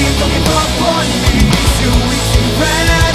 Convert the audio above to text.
Please don't give up on me. Two weeks in red